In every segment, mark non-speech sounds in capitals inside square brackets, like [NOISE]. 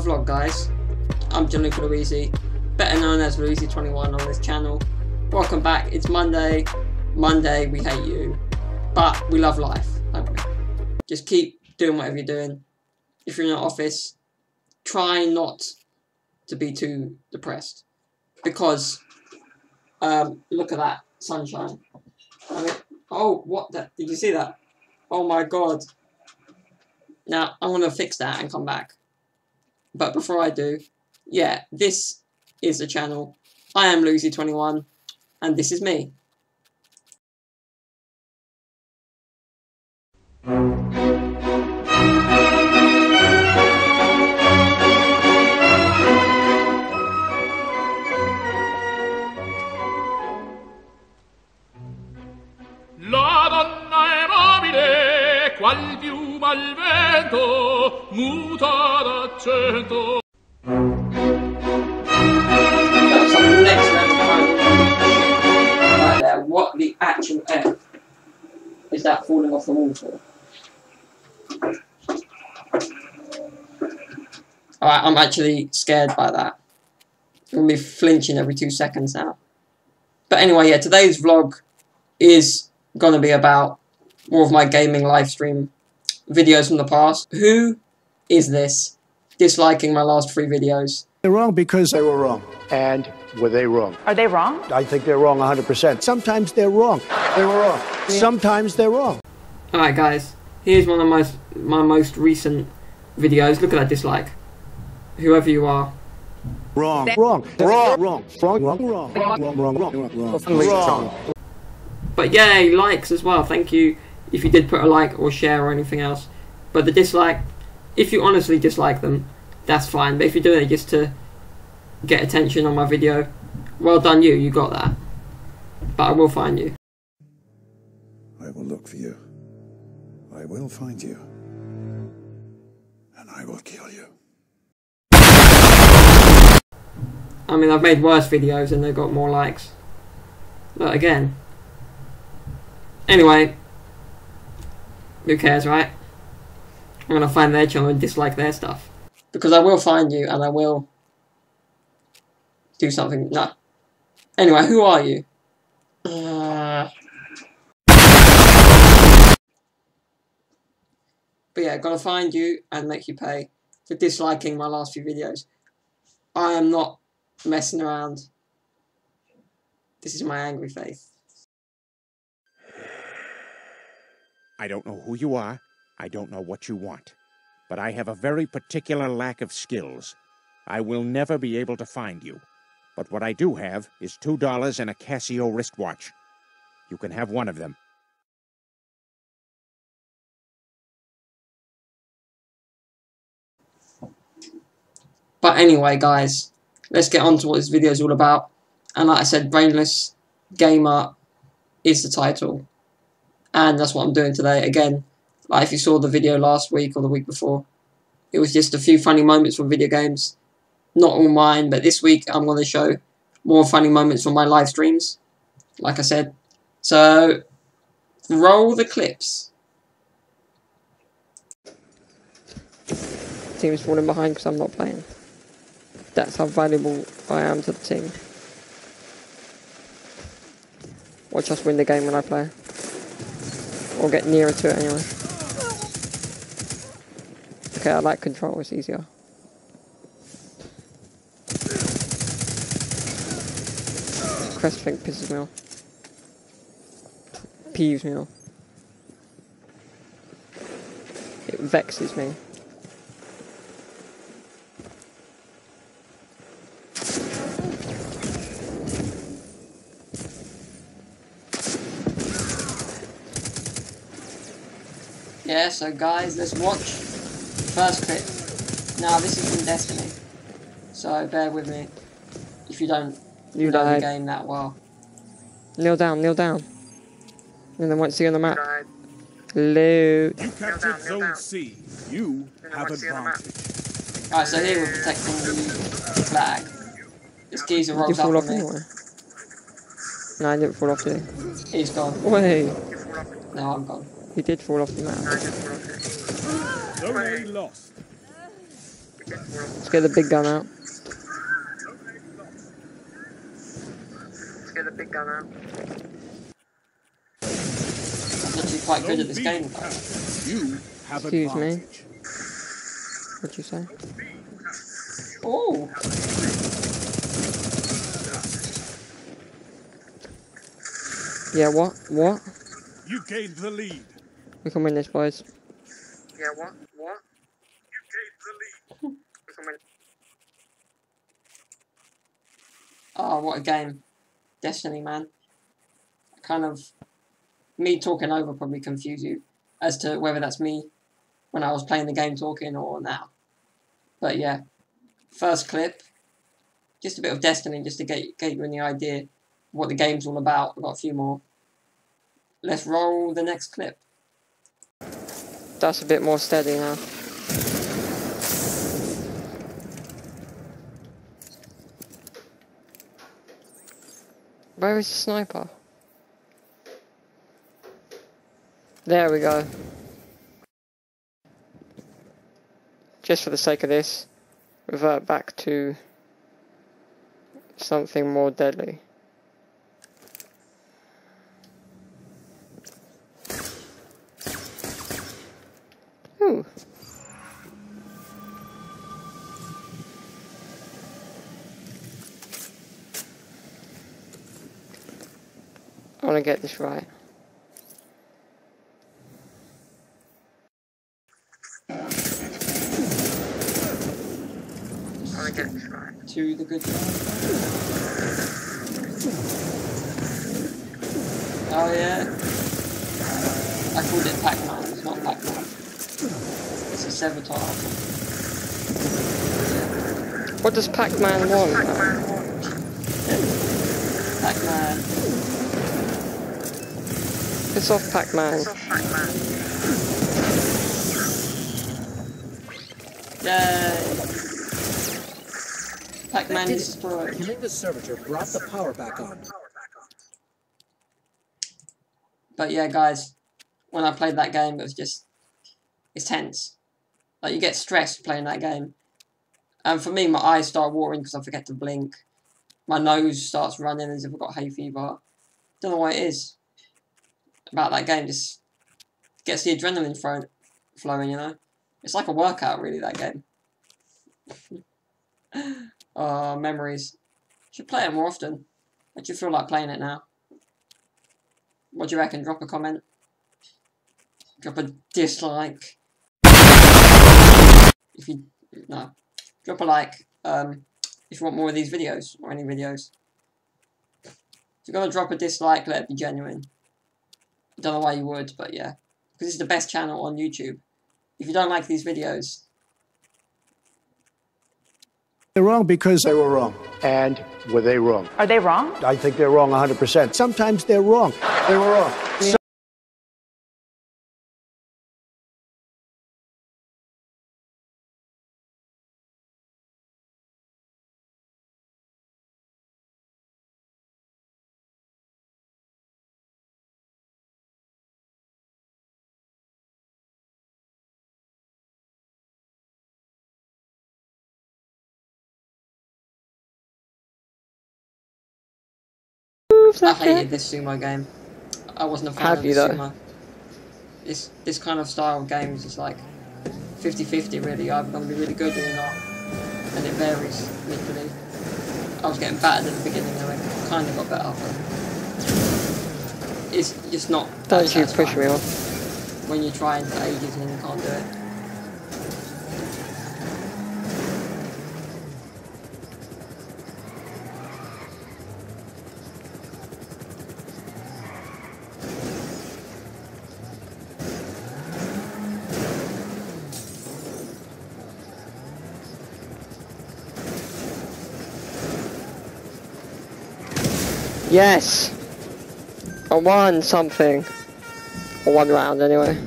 vlog, guys. I'm Gianluca Luisi, better known as Luisi21 on this channel. Welcome back. It's Monday. Monday, we hate you, but we love life, we? Just keep doing whatever you're doing. If you're in an office, try not to be too depressed, because um, look at that sunshine. I mean, oh, what? The, did you see that? Oh my god. Now, I'm going to fix that and come back. But before I do, yeah, this is the channel. I am Luisi21, and this is me. Is that falling off the wall for? Alright, I'm actually scared by that. I'm gonna be flinching every two seconds now. But anyway, yeah, today's vlog is gonna be about more of my gaming live stream videos from the past. Who is this disliking my last three videos? They're wrong because they were wrong. And were they wrong? Are they wrong? I think they're wrong 100%. Sometimes they're wrong. They were wrong. Sometimes they're wrong. Alright guys, here's one of my, my most recent videos. Look at that dislike. Whoever you are. Wrong. Wrong. Wrong. Wrong. Wrong. Wrong. Wrong. Wrong. Wrong. Wrong. Wrong. Wrong. But yay, likes as well. Thank you if you did put a like or share or anything else. But the dislike, if you honestly dislike them, that's fine. But if you're doing it just to get attention on my video, well done you, you got that. But I will find you. I will look for you. I will find you. And I will kill you. I mean, I've made worse videos and they've got more likes. But again. Anyway. Who cares, right? I'm gonna find their channel and dislike their stuff. Because I will find you and I will do something. No. Anyway, who are you? Uh... But yeah, gonna find you and make you pay for disliking my last few videos. I am not messing around. This is my angry face. I don't know who you are. I don't know what you want. But I have a very particular lack of skills. I will never be able to find you. But what I do have is $2 and a Casio wristwatch. You can have one of them. But anyway, guys, let's get on to what this video is all about. And like I said, Brainless Gamer is the title. And that's what I'm doing today. Again, like if you saw the video last week or the week before, it was just a few funny moments from video games. Not all mine, but this week I'm going to show more funny moments from my live streams. Like I said. So, roll the clips. Team's falling behind because I'm not playing. That's how valuable I am to the team. Watch us win the game when I play. Or get nearer to it anyway. Okay, I like control, it's easier. Crest thing pisses me off. Peeves me off. It vexes me. Yeah, so guys, let's watch first clip. Now this is from Destiny, so bear with me if you don't You know the died. game that well. Kneel down, kneel down. And then once you're on the map. Loot. You captured Zone C. You have advantage. Alright, so here we're protecting the flag. This geezer You rolls up fall on off me. anyway. No, I didn't fall off, did he? He's gone. Wait, No, I'm gone. he did fall off the map. Zone A lost. Let's get the big gun out. Let's get the big gun out. I'm actually quite good at this game, though. You have Excuse me. What'd you say? Oh! Yeah, what? What? You gained the lead. We can win this, boys. Yeah, what? What? You gained the lead. We can win. Oh, what a game. Destiny, man. Kind of. Me talking over probably confuse you as to whether that's me when I was playing the game talking or now. But yeah. First clip. Just a bit of Destiny just to get, get you in the idea what the game's all about. I've got a few more. Let's roll the next clip. That's a bit more steady now. Where is the sniper? There we go. Just for the sake of this, revert back to something more deadly. Ooh. I want to get this right. I want to get this right. To the good side. Oh yeah. I called it Pac-Man. It's not Pac-Man. It's a servitor. What does Pac-Man want? Pac-Man. Piss off, Pac-Man. Yay! Pac-Man is destroyed. Killing the servitor brought the power back on. But yeah, guys, when I played that game, it was just, it's tense. Like, you get stressed playing that game. And for me, my eyes start watering because I forget to blink. My nose starts running as if I've got hay fever. Don't know why it is about that game. Just gets the adrenaline flowing, you know? It's like a workout, really, that game. [LAUGHS] oh, memories. Should play it more often. I do feel like playing it now. What do you reckon? Drop a comment. Drop a dislike. If you no, drop a like. Um, if you want more of these videos or any videos. If you're gonna drop a dislike, let it be genuine. Don't know why you would, but yeah, because it's the best channel on YouTube. If you don't like these videos, They're wrong because they were wrong. And were they wrong? Are they wrong? I think they're wrong 100%. Sometimes they're wrong. They were wrong. So- I hated this sumo game. I wasn't a fan Have of you, though? sumo. This this kind of style of games is like 50-50 really. Either going to be really good or not, and it varies literally. I was getting battered at the beginning, and I kind of got better. But it's just not. that Don't you push me off. when you're trying for ages and you can't do it. Yes! I won something. One round anyway.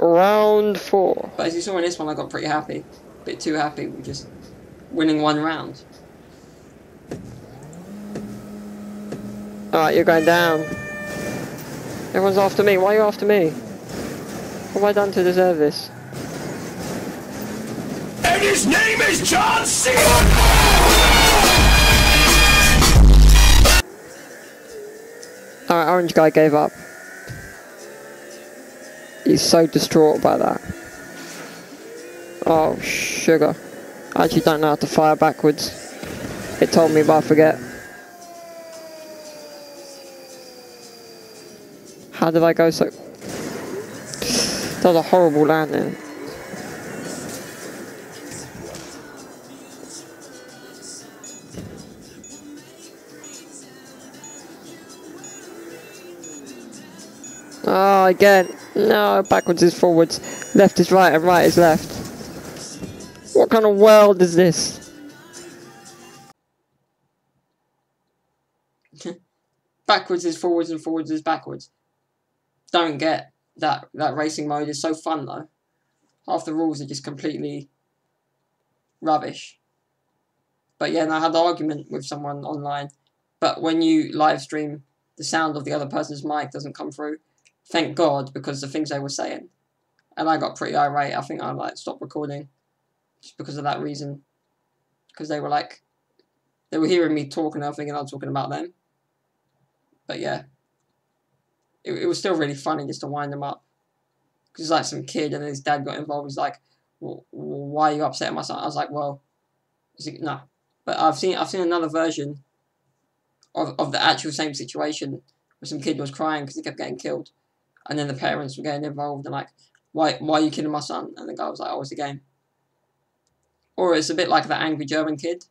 Round four. But as you saw in this one, I got pretty happy. A bit too happy with just winning one round. Alright, you're going down. Everyone's after me. Why are you after me? What have I done to deserve this? And his name is John C. Alright, orange guy gave up. He's so distraught by that. Oh, sugar. I actually don't know how to fire backwards. It told me, but I forget. How did I go so... That was a horrible landing. Oh, again. No, backwards is forwards. Left is right and right is left. What kind of world is this? [LAUGHS] backwards is forwards and forwards is backwards. Don't get that that racing mode is so fun though. Half the rules are just completely rubbish. But yeah, and I had an argument with someone online. But when you live stream, the sound of the other person's mic doesn't come through. Thank God, because the things they were saying. And I got pretty irate. I think I like stopped recording just because of that reason. Because they were like, they were hearing me talk and I was thinking I was talking about them. But yeah, it, it was still really funny just to wind them up. Because like some kid and his dad got involved. He's like, well, "Why are you upsetting my son?" I was like, "Well, he, no." But I've seen I've seen another version of of the actual same situation where some kid was crying because he kept getting killed, and then the parents were getting involved and like, "Why why are you killing my son?" And the guy was like, "Oh, it's a game." Or it's a bit like that angry German kid.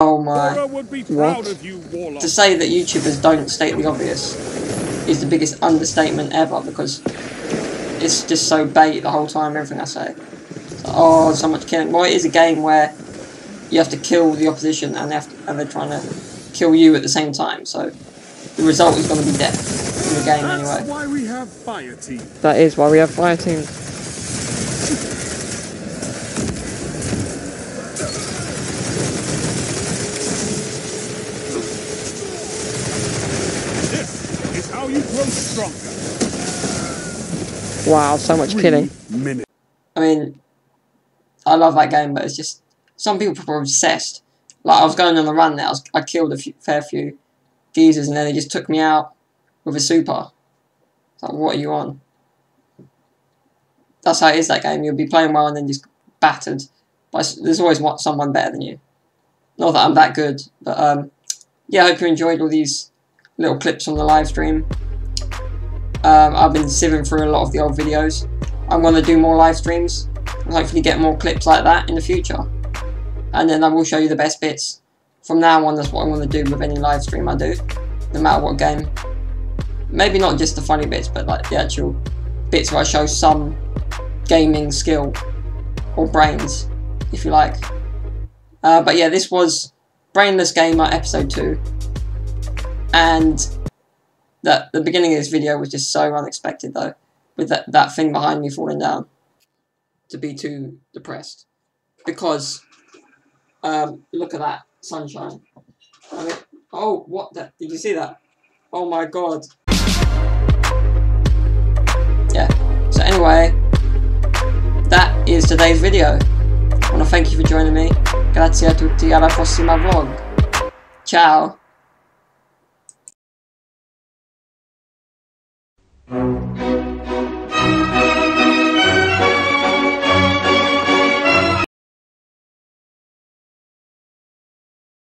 Oh my. Dora would be proud What? of you, Warlock. To say that YouTubers don't state the obvious is the biggest understatement ever because it's just so bait the whole time, everything I say. Like, oh, so much killing. Well, it is a game where you have to kill the opposition and, they have to, and they're trying to kill you at the same time, so the result is going to be death in the game That's anyway. why we have fire team. That is why we have fire teams. This is how you grow stronger. Wow, so much killing. Minute. I mean, I love that game, but it's just some people are obsessed. Like I was going on the run there, I, was, I killed a few, fair few geezers, and then they just took me out with a super. Like, what are you on? That's how it is that game. You'll be playing well and then just battered. But there's always someone better than you. Not that I'm that good, but um, yeah. I hope you enjoyed all these little clips from the live stream. Um, I've been sieving through a lot of the old videos. I'm going to do more live streams and hopefully get more clips like that in the future. And then I will show you the best bits. From now on, that's what I'm going to do with any live stream I do, no matter what game. Maybe not just the funny bits, but like the actual bits where I show some gaming skill or brains, if you like. Uh, but yeah, this was Brainless Gamer episode 2. And that the beginning of this video was just so unexpected though, with that, that thing behind me falling down. To be too depressed. Because, um, look at that sunshine. I mean, oh, what the, did you see that? Oh my god. Yeah, so anyway, that is today's video. I want to thank you for joining me. Grazie a tutti, alla prossima vlog. Ciao.